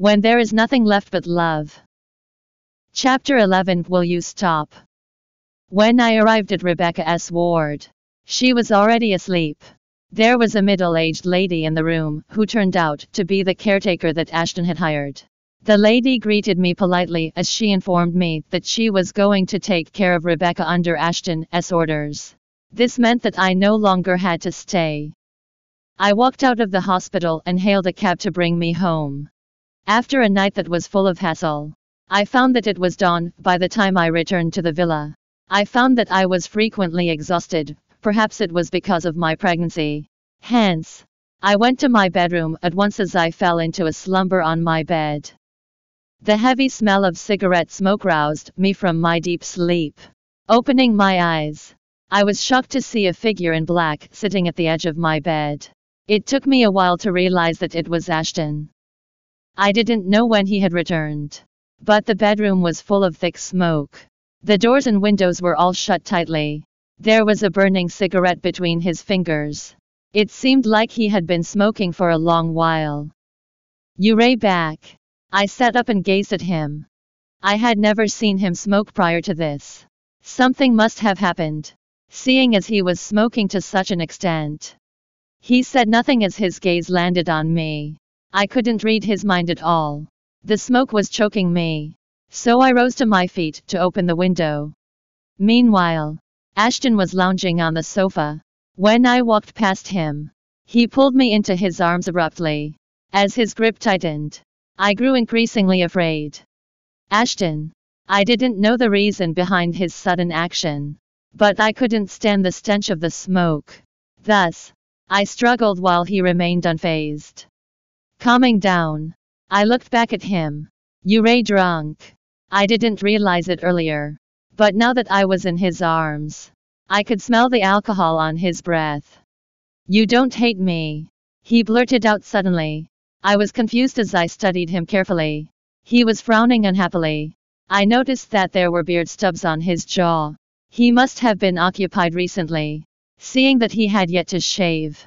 When there is nothing left but love. Chapter 11 Will You Stop? When I arrived at Rebecca's ward, she was already asleep. There was a middle aged lady in the room who turned out to be the caretaker that Ashton had hired. The lady greeted me politely as she informed me that she was going to take care of Rebecca under Ashton's orders. This meant that I no longer had to stay. I walked out of the hospital and hailed a cab to bring me home. After a night that was full of hassle, I found that it was dawn by the time I returned to the villa. I found that I was frequently exhausted, perhaps it was because of my pregnancy. Hence, I went to my bedroom at once as I fell into a slumber on my bed. The heavy smell of cigarette smoke roused me from my deep sleep. Opening my eyes, I was shocked to see a figure in black sitting at the edge of my bed. It took me a while to realize that it was Ashton. I didn't know when he had returned. But the bedroom was full of thick smoke. The doors and windows were all shut tightly. There was a burning cigarette between his fingers. It seemed like he had been smoking for a long while. You ray back. I sat up and gazed at him. I had never seen him smoke prior to this. Something must have happened, seeing as he was smoking to such an extent. He said nothing as his gaze landed on me. I couldn't read his mind at all. The smoke was choking me. So I rose to my feet to open the window. Meanwhile, Ashton was lounging on the sofa. When I walked past him, he pulled me into his arms abruptly. As his grip tightened, I grew increasingly afraid. Ashton. I didn't know the reason behind his sudden action. But I couldn't stand the stench of the smoke. Thus, I struggled while he remained unfazed. Calming down, I looked back at him. You ray drunk. I didn't realize it earlier. But now that I was in his arms, I could smell the alcohol on his breath. You don't hate me. He blurted out suddenly. I was confused as I studied him carefully. He was frowning unhappily. I noticed that there were beard stubs on his jaw. He must have been occupied recently, seeing that he had yet to shave.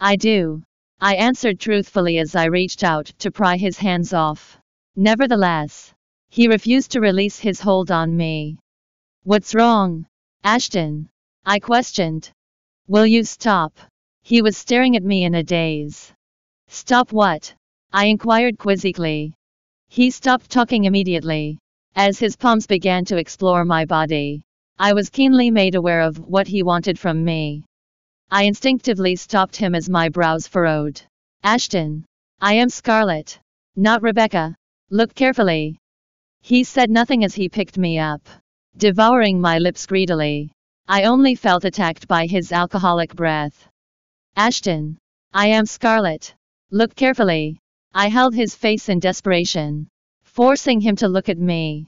I do. I answered truthfully as I reached out to pry his hands off. Nevertheless, he refused to release his hold on me. What's wrong? Ashton? I questioned. Will you stop? He was staring at me in a daze. Stop what? I inquired quizzically. He stopped talking immediately. As his palms began to explore my body, I was keenly made aware of what he wanted from me. I instinctively stopped him as my brows furrowed. Ashton. I am Scarlett. Not Rebecca. Look carefully. He said nothing as he picked me up, devouring my lips greedily. I only felt attacked by his alcoholic breath. Ashton. I am Scarlett. Look carefully. I held his face in desperation, forcing him to look at me.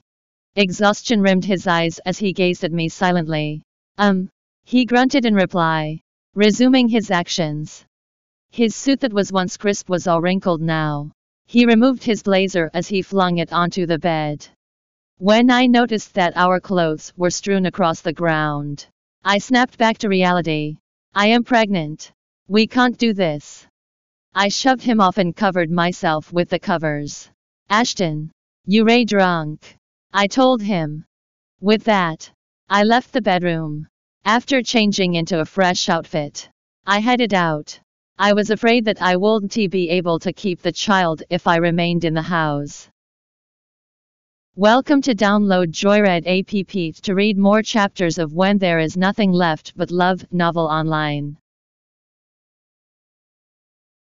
Exhaustion rimmed his eyes as he gazed at me silently. Um, he grunted in reply, resuming his actions. His suit that was once crisp was all wrinkled now. He removed his blazer as he flung it onto the bed. When I noticed that our clothes were strewn across the ground, I snapped back to reality. I am pregnant. We can't do this. I shoved him off and covered myself with the covers. Ashton, you ray drunk. I told him. With that, I left the bedroom. After changing into a fresh outfit, I headed out. I was afraid that I wouldn't be able to keep the child if I remained in the house. Welcome to download Joyread app to read more chapters of When There Is Nothing Left But Love novel online.